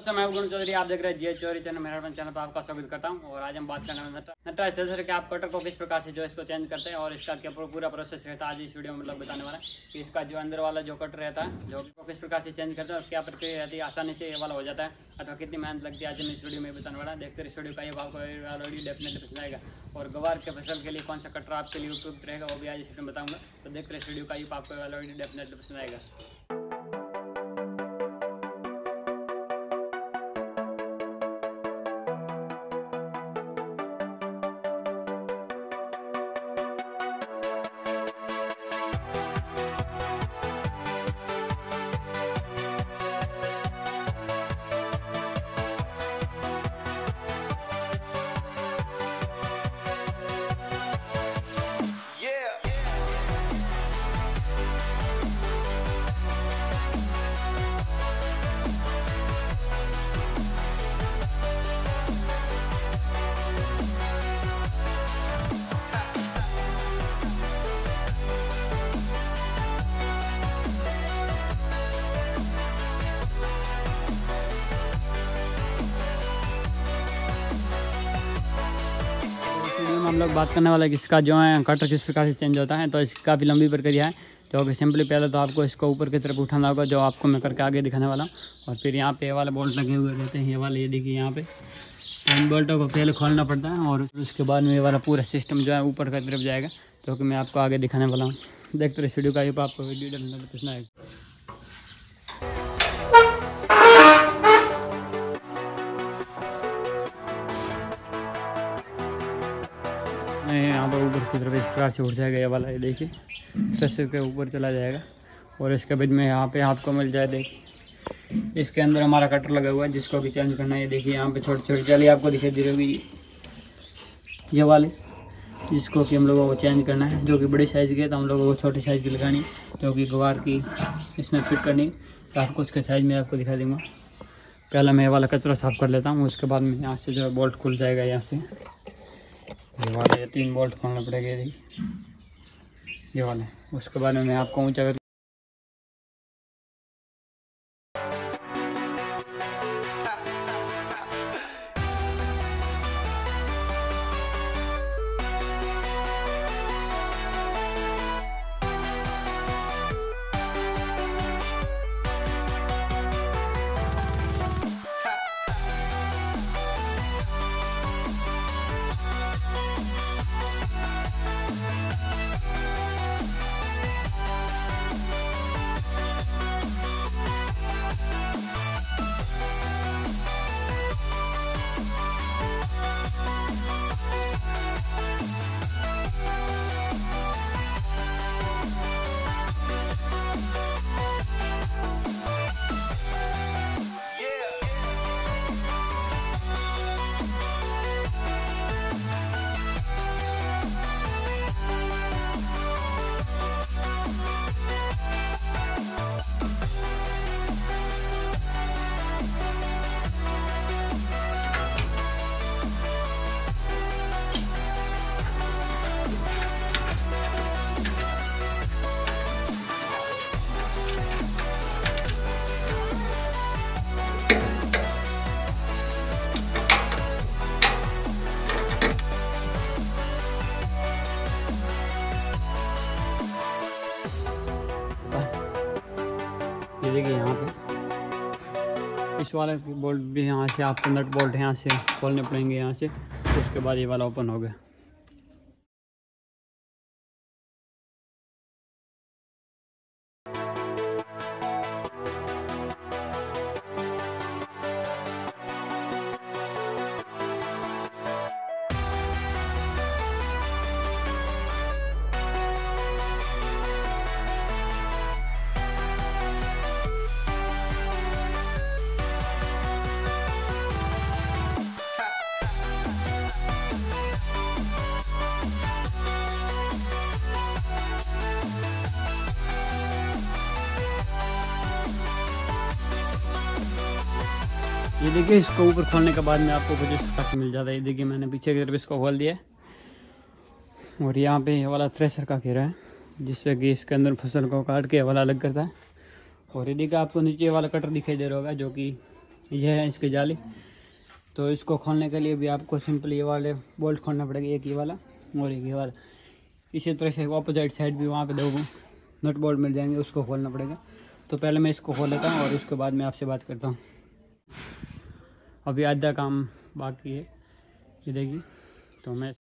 दोस्तों मैं गुण चौधरी, आप देख रहे हैं जी चौधरी चैनल, मेरा चैनल पर आपका स्वागत करता हूँ। और आज हम बात करने नटरा एक्सेसरी के आप कटर को किस प्रकार से जो इसको चेंज करते हैं और इसका क्या पूरा प्रोसेस रहता है? आज इस वीडियो में मतलब बताने वाला है कि इसका जो अंदर वाला जो कटर रहता है, जो को किस प्रकार से चेंज करते हैं और क्या प्रक्रिया रहती है, आसानी से ये वाला हो जाता है। अथवा कितनी मेहनत लगती है, आज हम इस वीडियो में बताने वाला देखते इस वीडियो का ये आपको ऑलरेडी डेफिनेटली पसंद आएगा। और गवार के फ़सल के लिए कौन सा कटर आपके लिए उपयुक्त रहेगा, वो भी आज इस वीडियो में बताऊँगा। तो देखते इस वीडियो का ये आपको ऑलरेडी डेफिनेटली पसंद आएगा। हम लोग बात करने वाले हैं कि इसका जो है कटर किस प्रकार से चेंज होता है तो इसकी काफ़ी लंबी प्रक्रिया है। जो कि सिंपली पहले तो आपको इसको ऊपर की तरफ़ उठाना होगा, जो आपको मैं करके आगे दिखाने वाला हूँ। और फिर यहाँ पे ये वाले बोल्ट लगे हुए रहते हैं, ये वाले, ये देखिए यहाँ पे। तो इन बोल्टों को पहले खोलना पड़ता है और उसके बाद में ये वाला पूरा सिस्टम जो है ऊपर की तरफ़ जाएगा, जो कि मैं आपको आगे दिखाने वाला हूँ। देखते रहे वीडियो का, ये आपको वीडियो डालना पसंद आएगा यहाँ पर ऊपर की तरफ़ इस प्रकार से उठ जाएगा ये वाला, ये देखिए। प्रेशर के ऊपर चला जाएगा। और इसके बाद में यहाँ पे आपको मिल जाए, देखिए। इसके अंदर हमारा कटर लगा हुआ है, जिसको भी चेंज करना है देखिए, यहाँ पे छोटी छोटी जाली आपको दिखाई दे रही होगी। ये वाले, जिसको कि हम लोगों को चेंज करना है, जो कि बड़ी साइज़ की है तो हम लोगों को छोटी साइज़ की लगानी, जो कि गवार की इसमें फिट करनी तो आपको उसके साइज़ में आपको दिखा दूँगा। पहले मैं ये वाला कचरा साफ़ कर लेता हूँ, उसके बाद में यहाँ से जो है बोल्ट खुल जाएगा यहाँ से। ये वाले तीन बोल्ट खोलना पड़ेगा ये ये वाले, उसके बाद में मैं आपको ऊँचा इस वाले बोल्ट भी यहाँ से, आपको नट बोल्ट यहाँ से खोलने पड़ेंगे यहाँ से, उसके बाद ये वाला ओपन हो गया। ये देखिए, इसको ऊपर खोलने के बाद में आपको कुछ से मिल जाता है। ये देखिए, मैंने पीछे की तरफ़ इसको खोल दिया और यहाँ पे ये वाला थ्रेसर का घेरा है, जिससे कि इसके अंदर फ़सल को काट के वाला अलग करता है। और ये देखिए, आपको नीचे वाला कटर दिखाई दे रहा होगा, जो कि यह है इसकी जाली। तो इसको खोलने के लिए भी आपको सिंपल ये वाले बोल्ट खोलना पड़ेगा, एक ये वाला और एक ये वाला। इसी तरह से अपोजिट साइड भी वहाँ पे दो नट बोल्ट मिल जाएँगे, उसको खोलना पड़ेगा। तो पहले मैं इसको खोल लेता हूँ और उसके बाद मैं आपसे बात करता हूँ। अभी आधा काम बाकी है ये देखिए तो मैं